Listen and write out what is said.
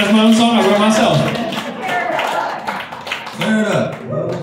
that's my own song I wrote myself. Clear it up.